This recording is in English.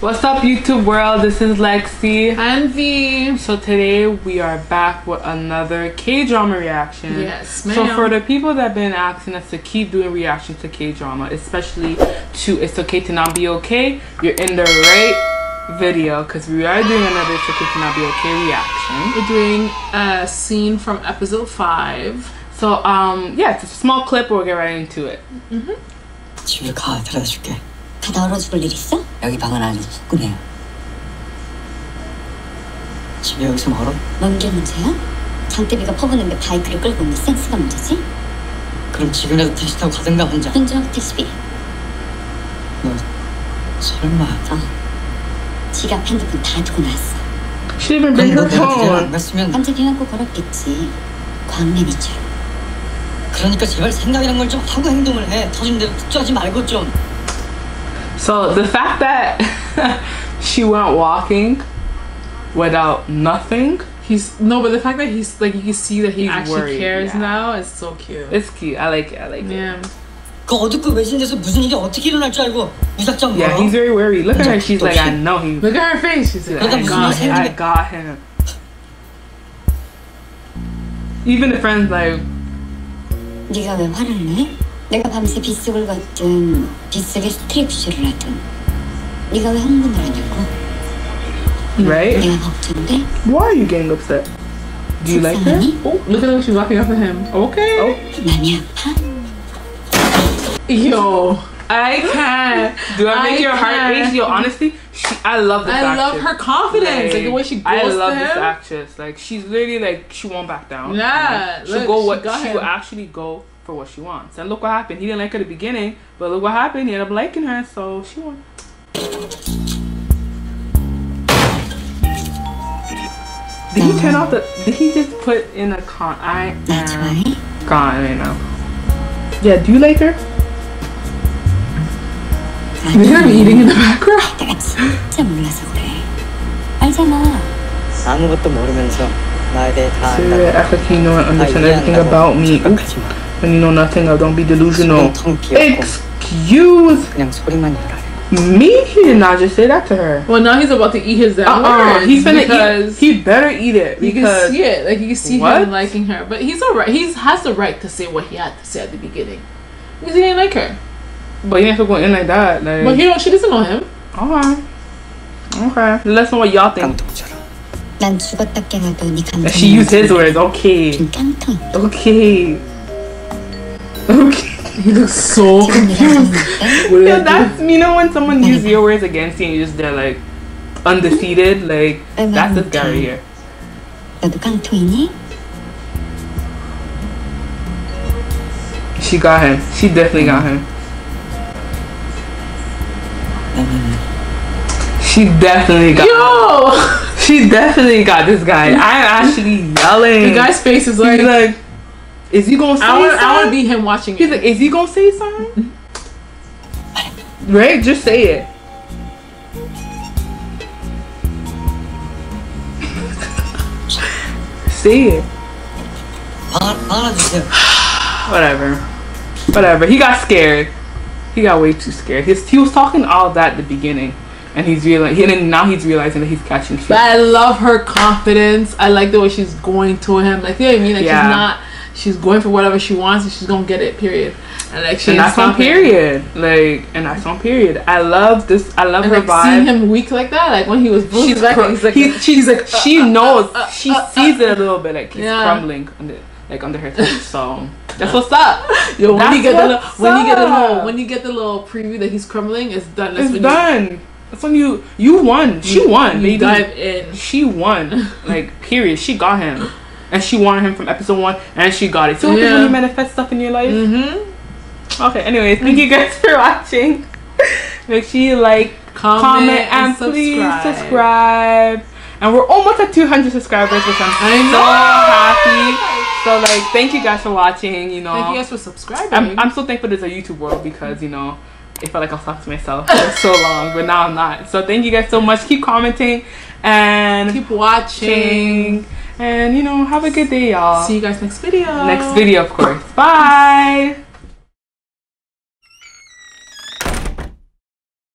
What's up, YouTube world? This is Lexi. And Vee. So today we are back with another K drama reaction. Yes, So for the people that have been asking us to keep doing reactions to K drama, especially to It's Okay to Not Be Okay, you're in the right video because we are doing another It's Okay to Not Be Okay reaction. We're doing a scene from episode 5. So um yeah, it's a small clip. We'll get right into it. 집에 가 가다 얼어 죽을 일 있어? 여기 방은 아주 후끈해요. 집이 여기서 멀어? 먼게 문제야? 장대비가 퍼붓는데 바이크를 끌고 오는 센스가 문제지? 그럼 지금이라도 택시 타고 가든가 혼자? 현주하고 택시비. 너 설마. 어. 지갑 핸드폰 다 두고 나왔어. her 내가 안. 갔으면 깜짝 해갖고 걸었겠지. 광맨이처럼 그러니까 제발 생각이란 걸 좀 하고 행동을 해. 터진 대로 투자하지 말고 좀 So the fact that she went walking without nothing, He's no, but the fact that he's like you can see that he He's actually worried, cares yeah. now is so cute. it's cute. I like it. I like it. yeah. 그 어둡고 외진 데서 무슨 일이 어떻게 일어날 줄 알고 무작정 Yeah, 걸어 he's very worried. Look at her. She's like, I know he. Look at her face. She's like, I I 무슨 got got him. him. I got him. Even the friends like, 네가 왜 화를 내? 내가 밤새 빗속을 걷든 빗속에 스트립쇼를 하든 네가 왜 흥분을 하냐고 right? 내가 걱정돼? Why are you getting upset? Do you like her? 속상하니? Oh, look at her. She's walking up to him. Okay. Oh, 마음이 아파? Yo, I can't. do I make I your heart can't. race? Yo, honestly, she, I love this I actress. love her confidence. Like, the way she goes I love to this him. actress. Like she's literally like she won't back down. Yeah, she'll look, go she what got she him. will actually go for what she wants. And look what happened. He didn't like her at the beginning, but look what happened. He ended up liking her, so she won. Did he turn off the? Did he just put in a con? I 나 am 좋아해? gone right now. Yeah, do you like her? Look at him eating in the background. 내가 진짜 몰라서 그래 알잖아 아무것도 모르면서 나에 대해 다 Say that 안다고 act like you know and 다 understand everything 이해한다고 about me. 생각하지 마 When you know nothing, of don't be delusional. 지금 텅 비었고 Excuse 그냥 소리만 열하래 me? He did not just say that to her. Well, now he's about to eat his damn Uh-uh. words He's gonna because eat. He better eat it you can because see it. Like you can see What? him liking her, but he's alright. He's has the right to say what he had to say at the beginning because he didn't like her. But you ain't supposed to go in like that. Like, But he don't. She doesn't know him. okay, okay. Let's know what y'all think. 깡통처럼 난 죽었다 깨어도 네 감정이 She used his words. Okay, 좀 깡통 okay, okay. He looks so confused. yeah, that's you know when someone uses your words against you and you just they're like undefeated, like that's this guy right here. She got him. She definitely got him. She definitely got Yo! She definitely got this guy. I'm actually yelling. The guy's face is like, like is he gonna say I wanna, something? I wanna be him watching He's it. like, is he gonna say something? Ray, Just say it. say it. Whatever. Whatever. He got scared. He got way too scared. His, he was talking all that at the beginning and he's realizing and now he's realizing that he's catching. But I love her confidence. I like the way she's going to him. Like you know what I mean? Like yeah. she's not She's going for whatever she wants, and she's gonna get it. Period. And like she's and that's on period. Like, and that's on period. I love this. I love And her like vibe. seeing him weak like that, like when he was bruised she's back, cr- he's like, he- she's like she knows uh, she uh, sees it a little bit like he's Yeah. crumbling under like under her touch so that's what's up Yo, when That's you get the little, when you get the little when you get the little preview that he's crumbling, it's done. That's it's done that's when you you won she you, won You baby dive in. she won like period she got him and she wanted him from episode one and she got it so yeah. When you manifest stuff in your life Mm-hmm. okay anyways thank you guys for watching make sure you like Comment, comment, and, please subscribe. And we're almost at 200 subscribers, which I'm I so know. happy. So like, thank you guys for watching. You know, Thank you guys for subscribing. I'm, I'm so thankful there's a YouTube world because you know, it felt like I was talking to myself for so long, but now I'm not. So thank you guys so much. Keep commenting and Keep watching. And you know, have a good day, y'all. See you guys next video. Next video, of course. Bye.